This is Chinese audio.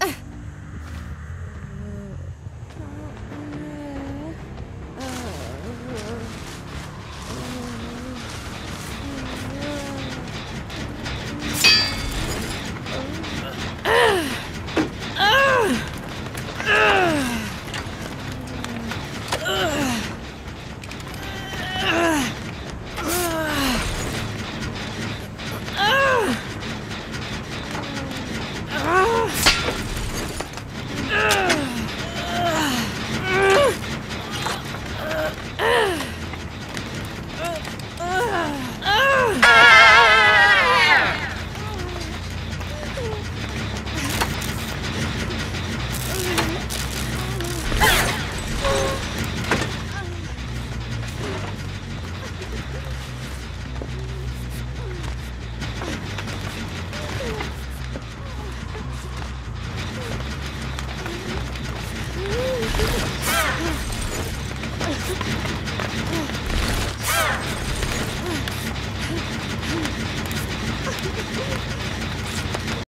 哎